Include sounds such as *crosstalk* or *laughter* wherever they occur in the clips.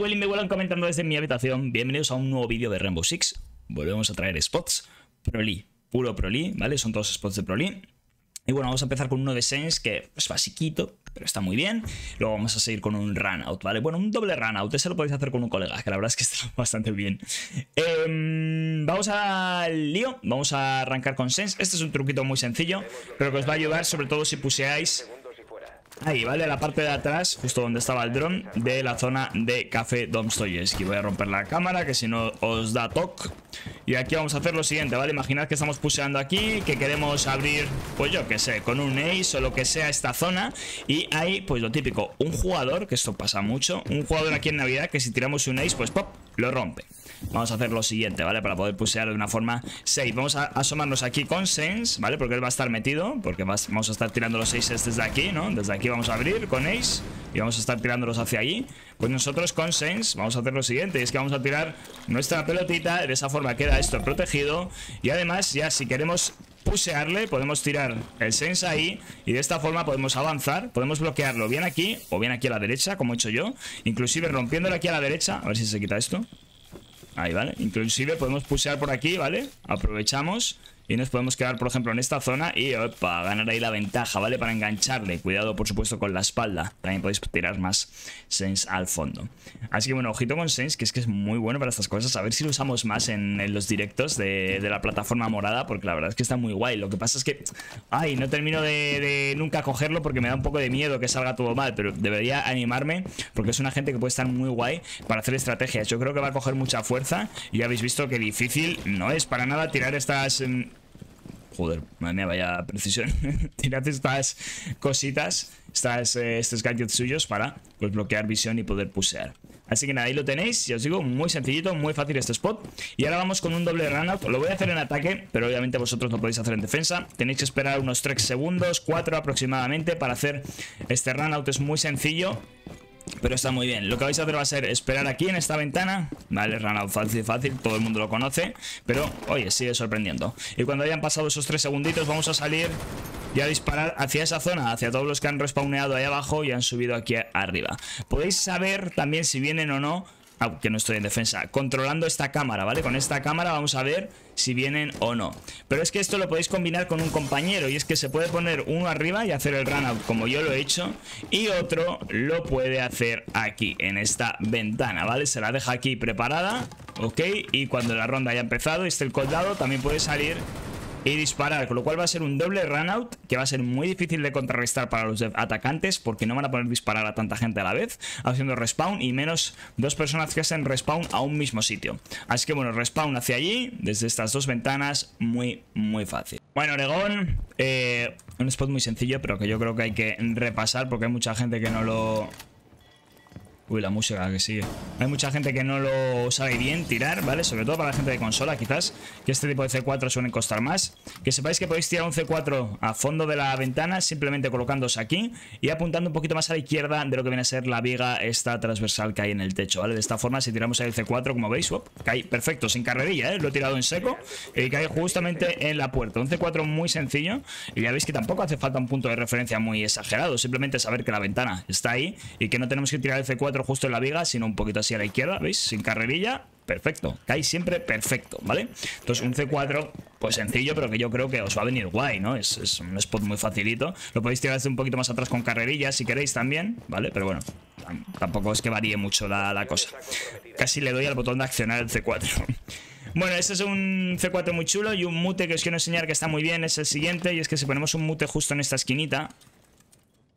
Willy me vuelan comentando desde mi habitación. Bienvenidos a un nuevo vídeo de Rainbow Six. Volvemos a traer spots. Proli, puro Proli, ¿vale? Son todos spots de Proli. Y bueno, vamos a empezar con uno de Sense que es basiquito, pero está muy bien. Luego vamos a seguir con un runout, ¿vale? Bueno, un doble runout, ese lo podéis hacer con un colega, que la verdad es que *laughs* está bastante bien. Em, vamos al lío, vamos a arrancar con Sense. Este es un truquito muy sencillo, pero que os va a ayudar sobre todo si puseáis Ahí, ¿vale? La parte de atrás, justo donde estaba el dron De la zona de Café Domstoyevsky Voy a romper la cámara, que si no os da toque Y aquí vamos a hacer lo siguiente, ¿vale? Imaginad que estamos puseando aquí Que queremos abrir, pues yo que sé Con un ace o lo que sea esta zona Y hay, pues lo típico, un jugador Que esto pasa mucho, un jugador aquí en Navidad Que si tiramos un ace, pues pop, lo rompe Vamos a hacer lo siguiente, ¿vale? Para poder pusear de una forma safe Vamos a asomarnos aquí con Sense, ¿vale? Porque él va a estar metido Porque vamos a estar tirando los aces desde aquí, ¿no? Desde aquí vamos a abrir con Ace Y vamos a estar tirándolos hacia allí Pues nosotros con Sense vamos a hacer lo siguiente es que vamos a tirar nuestra pelotita De esa forma queda esto protegido Y además ya si queremos pusearle Podemos tirar el Sense ahí Y de esta forma podemos avanzar Podemos bloquearlo bien aquí o bien aquí a la derecha Como he hecho yo Inclusive rompiéndolo aquí a la derecha A ver si se quita esto Ahí, ¿vale? Inclusive podemos pusear por aquí, ¿vale? Aprovechamos y nos podemos quedar, por ejemplo, en esta zona y, opa, ganar ahí la ventaja, ¿vale? Para engancharle. Cuidado, por supuesto, con la espalda. También podéis tirar más Sense al fondo. Así que, bueno, ojito con Sense, que es que es muy bueno para estas cosas. A ver si lo usamos más en, los directos de, la plataforma morada, porque la verdad es que está muy guay. Lo que pasa es que, ay, no termino de, nunca cogerlo porque me da un poco de miedo que salga todo mal, pero debería animarme porque es una gente que puede estar muy guay para hacer estrategias. Yo creo que va a coger mucha fuerza y ya habéis visto que difícil no es para nada tirar estas mm, Joder, madre mía, vaya precisión. *laughs* Tirad estas cositas, estas, eh, estos gadgets suyos para pues, bloquear visión y poder pusear. Así que nada, ahí lo tenéis, ya os digo, muy sencillito, muy fácil este spot. Y ahora vamos con un doble runout, lo voy a hacer en ataque, pero obviamente vosotros lo podéis hacer en defensa. Tenéis que esperar unos 3 segundos, 4 aproximadamente para hacer este runout, es muy sencillo. Pero está muy bien. Lo que vais a hacer va a ser esperar aquí en esta ventana. Vale, runout fácil, fácil. Todo el mundo lo conoce. Pero, oye, sigue sorprendiendo. Y cuando hayan pasado esos tres segunditos, vamos a salir y a disparar hacia esa zona, hacia todos los que han respawneado ahí abajo y han subido aquí arriba. Podéis saber también si vienen o no que no estoy en defensa, controlando esta cámara, ¿vale? Con esta cámara vamos a ver si vienen o no. Pero es que esto lo podéis combinar con un compañero y es que se puede poner uno arriba y hacer el runout como yo lo he hecho y otro lo puede hacer aquí, en esta ventana, ¿vale? Se la deja aquí preparada, ¿ok? Y cuando la ronda haya empezado y esté el coldado, también puede salir y disparar, con lo cual va a ser un doble runout que va a ser muy difícil de contrarrestar para los atacantes porque no van a poder disparar a tanta gente a la vez haciendo respawn y menos dos personas que hacen respawn a un mismo sitio. Así que bueno, respawn hacia allí, desde estas dos ventanas, muy, muy fácil. Bueno, Oregón, eh, un spot muy sencillo, pero que yo creo que hay que repasar porque hay mucha gente que no lo Uy, la música que sigue. Hay mucha gente que no lo sabe bien tirar, ¿vale? Sobre todo para la gente de consola, quizás, que este tipo de C4 suelen costar más. Que sepáis que podéis tirar un C4 a fondo de la ventana, simplemente colocándose aquí y apuntando un poquito más a la izquierda de lo que viene a ser la viga esta transversal que hay en el techo, ¿vale? De esta forma, si tiramos el C4, como veis, cae perfecto, sin carrerilla, ¿eh? Lo he tirado en seco y cae justamente en la puerta. Un C4 muy sencillo y ya veis que tampoco hace falta un punto de referencia muy exagerado, simplemente saber que la ventana está ahí y que no tenemos que tirar el C4 justo en la viga, sino un poquito así a la izquierda, ¿veis? Sin carrerilla, perfecto. Cae siempre perfecto, ¿vale? Entonces un C4, pues sencillo, pero que yo creo que os va a venir guay, ¿no? Es, un spot muy facilito. Lo podéis tirar un poquito más atrás con carrerilla si queréis también, ¿vale? Pero bueno, tampoco es que varíe mucho la, la cosa. Casi le doy al botón de accionar el C4. *laughs* Bueno, este es un C4 muy chulo y un mute que os quiero enseñar que está muy bien es el siguiente y es que si ponemos un mute justo en esta esquinita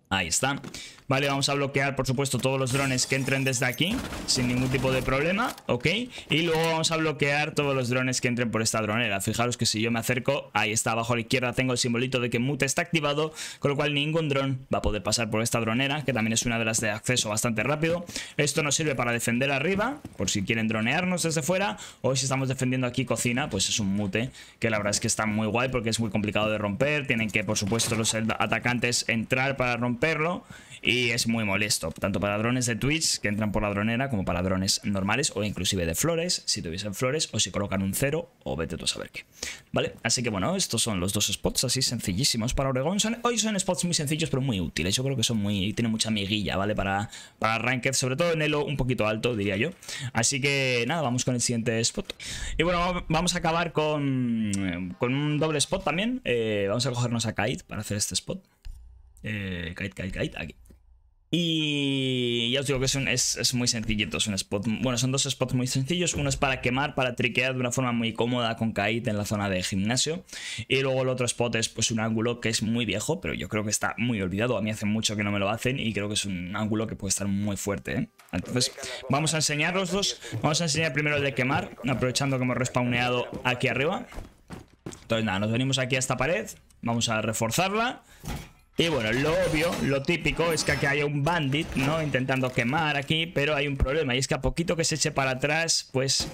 Ahí está. Vale, vamos a bloquear, por supuesto, todos los drones que entren desde aquí, sin ningún tipo de problema, ¿ok? Y luego vamos a bloquear todos los drones que entren por esta dronera. Fijaros que si yo me acerco, ahí está, abajo a la izquierda tengo el simbolito de que mute está activado, con lo cual ningún dron va a poder pasar por esta dronera, que también es una de las de acceso bastante rápido. Esto nos sirve para defender arriba, por si quieren dronearnos desde fuera, o si estamos defendiendo aquí cocina, pues es un mute, que la verdad es que está muy guay porque es muy complicado de romper, tienen que, por supuesto, los atacantes entrar para romperlo, y es muy molesto, tanto para drones de Twitch que entran por la dronera como para drones normales o inclusive de flores, si tuviesen flores o si colocan un cero o vete tú a saber qué. ¿Vale? Así que bueno, estos son los dos spots así sencillísimos para Oregon. hoy son spots muy sencillos pero muy útiles. Yo creo que son muy... tienen mucha miguilla, ¿vale? Para, para Ranked, sobre todo en Elo un poquito alto, diría yo. Así que nada, vamos con el siguiente spot. Y bueno, vamos a acabar con, con un doble spot también. Eh, vamos a cogernos a Kite para hacer este spot. Eh, kite, kite, kite, aquí. Y ya os digo que es, es, muy sencillito, es un spot, bueno, son dos spots muy sencillos, uno es para quemar, para triquear de una forma muy cómoda con kite en la zona de gimnasio, y luego el otro spot es pues un ángulo que es muy viejo, pero yo creo que está muy olvidado, a mí hace mucho que no me lo hacen y creo que es un ángulo que puede estar muy fuerte, ¿eh? Entonces, vamos a enseñar los dos, vamos a enseñar primero el de quemar, aprovechando que hemos respawneado aquí arriba. Entonces nada, nos venimos aquí a esta pared, vamos a reforzarla y bueno, lo obvio, lo típico es que aquí haya un bandit, ¿no? Intentando quemar aquí, pero hay un problema y es que a poquito que se eche para atrás, pues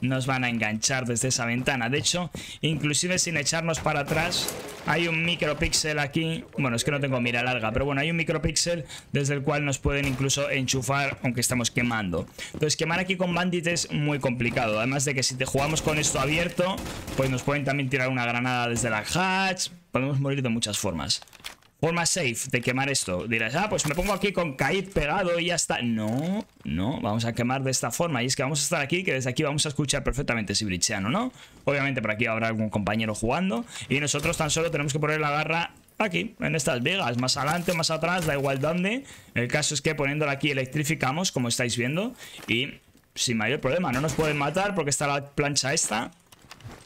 nos van a enganchar desde esa ventana. De hecho, inclusive sin echarnos para atrás, hay un micropíxel aquí. Bueno, es que no tengo mira larga, pero bueno, hay un micropíxel desde el cual nos pueden incluso enchufar aunque estamos quemando. Entonces, quemar aquí con bandit es muy complicado. Además de que si te jugamos con esto abierto, pues nos pueden también tirar una granada desde la hatch. Podemos morir de muchas formas forma safe de quemar esto. Dirás, ah, pues me pongo aquí con Kite pegado y ya está. No, no, vamos a quemar de esta forma. Y es que vamos a estar aquí, que desde aquí vamos a escuchar perfectamente si brichean o no. Obviamente por aquí habrá algún compañero jugando. Y nosotros tan solo tenemos que poner la garra aquí, en estas vigas, más adelante, más atrás, da igual dónde. El caso es que poniéndola aquí electrificamos, como estáis viendo. Y sin mayor problema, no nos pueden matar porque está la plancha esta.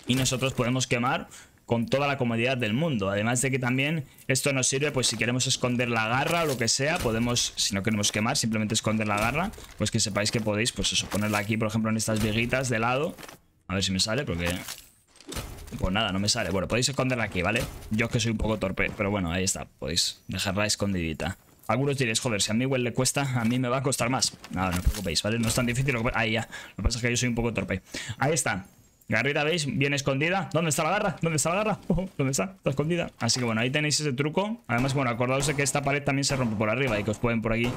Y nosotros podemos quemar con toda la comodidad del mundo. Además de que también esto nos sirve, pues si queremos esconder la garra o lo que sea, podemos, si no queremos quemar, simplemente esconder la garra, pues que sepáis que podéis, pues eso, ponerla aquí, por ejemplo, en estas viguitas de lado. A ver si me sale, porque... Pues nada, no me sale. Bueno, podéis esconderla aquí, ¿vale? Yo es que soy un poco torpe, pero bueno, ahí está. Podéis dejarla escondidita. Algunos diréis, joder, si a mí igual le cuesta, a mí me va a costar más. Nada, no os preocupéis, ¿vale? No es tan difícil. Ahí ya. Lo que pasa es que yo soy un poco torpe. Ahí está. Garrita, ¿veis? Bien escondida. ¿Dónde está la garra? ¿Dónde está la garra? ¿Dónde está? Está escondida. Así que bueno, ahí tenéis ese truco. Además, bueno, acordaos de que esta pared también se rompe por arriba y que os pueden por aquí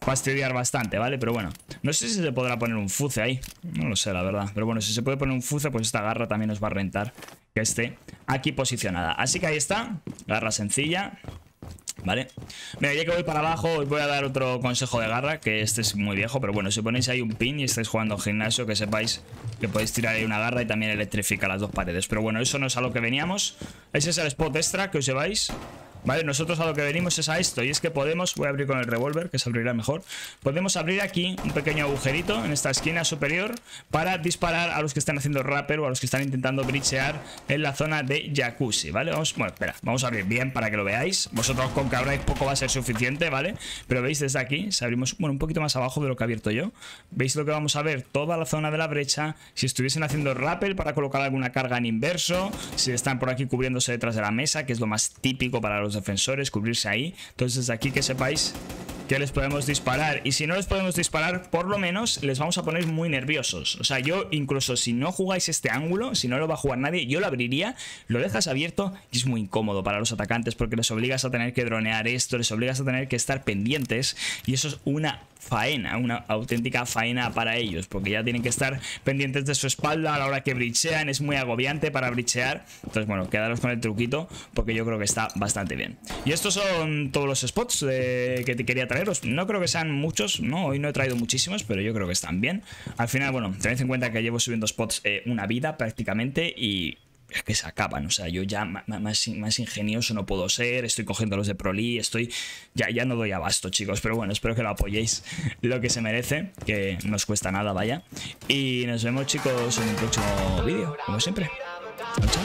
fastidiar bastante, ¿vale? Pero bueno, no sé si se podrá poner un fuce ahí. No lo sé, la verdad. Pero bueno, si se puede poner un fuce, pues esta garra también os va a rentar que esté aquí posicionada. Así que ahí está. Garra sencilla. ¿Vale? Mira, ya que voy para abajo, os voy a dar otro consejo de garra, que este es muy viejo, pero bueno, si ponéis ahí un pin y estáis jugando gimnasio, que sepáis que podéis tirar ahí una garra y también electrifica las dos paredes. Pero bueno, eso no es a lo que veníamos. Ese es el spot extra que os lleváis. Vale, nosotros a lo que venimos es a esto Y es que podemos, voy a abrir con el revólver Que se abrirá mejor Podemos abrir aquí un pequeño agujerito en esta esquina superior Para disparar a los que están haciendo rapper O a los que están intentando brichear en la zona de jacuzzi, ¿vale? Vamos, bueno, espera, vamos a abrir bien para que lo veáis Vosotros con que abráis poco va a ser suficiente, ¿vale? Pero veis desde aquí, si abrimos, bueno, un poquito más abajo de lo que he abierto yo ¿Veis lo que vamos a ver? Toda la zona de la brecha Si estuviesen haciendo rappel para colocar alguna carga en inverso Si están por aquí cubriéndose detrás de la mesa Que es lo más típico para los defensores, cubrirse ahí. Entonces aquí que sepáis que les podemos disparar. Y si no les podemos disparar, por lo menos les vamos a poner muy nerviosos. O sea, yo incluso si no jugáis este ángulo, si no lo va a jugar nadie, yo lo abriría, lo dejas abierto y es muy incómodo para los atacantes porque les obligas a tener que dronear esto, les obligas a tener que estar pendientes y eso es una faena, una auténtica faena para ellos, porque ya tienen que estar pendientes de su espalda a la hora que brichean, es muy agobiante para brichear. Entonces, bueno, quedaros con el truquito, porque yo creo que está bastante bien. Y estos son todos los spots que te quería traeros. No creo que sean muchos, no, hoy no he traído muchísimos, pero yo creo que están bien. Al final, bueno, tened en cuenta que llevo subiendo spots eh, una vida prácticamente y es que se acaban. O sea, yo ya más, más, ingenioso no puedo ser. Estoy cogiendo los de Proli. Estoy. Ya, ya no doy abasto, chicos. Pero bueno, espero que lo apoyéis lo que se merece. Que no os cuesta nada, vaya. Y nos vemos, chicos, en un próximo vídeo, como siempre. Chao,